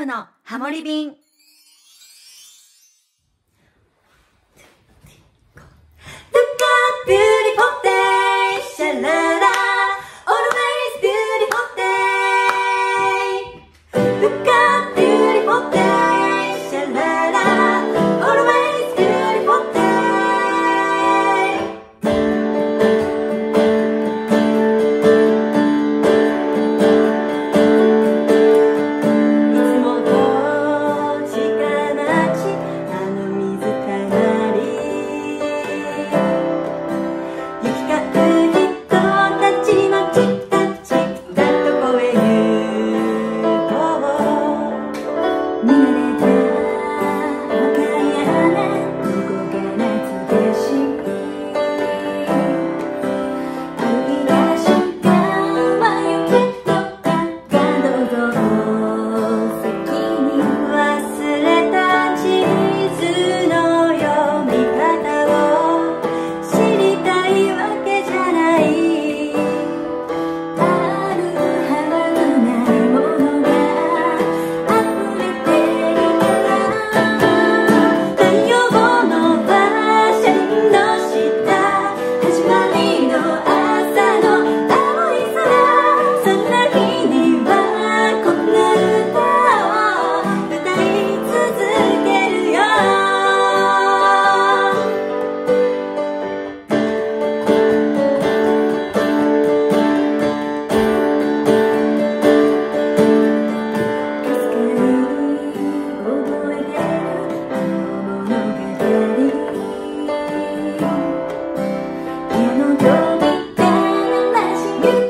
ムのハモリ便。need. Thank you.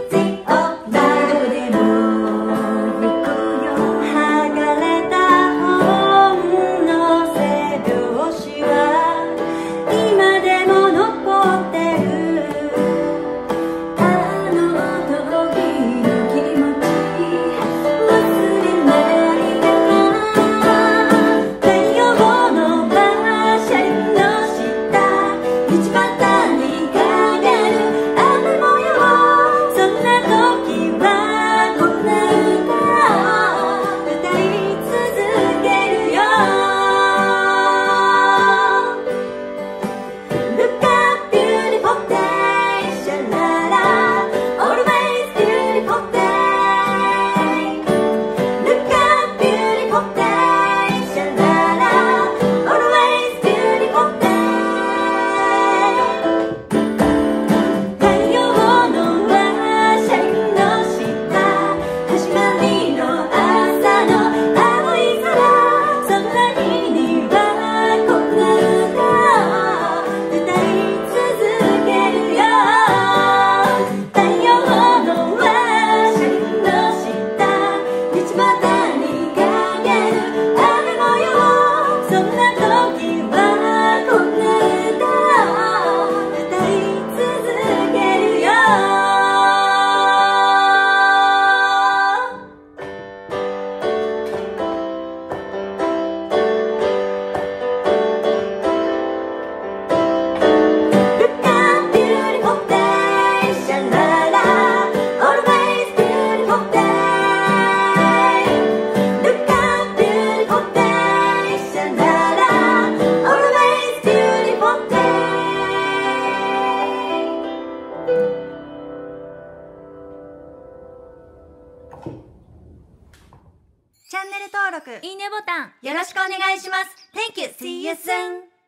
チャンネル登録、いいねボタン、よろしくお願いします。Thank you! See you soon!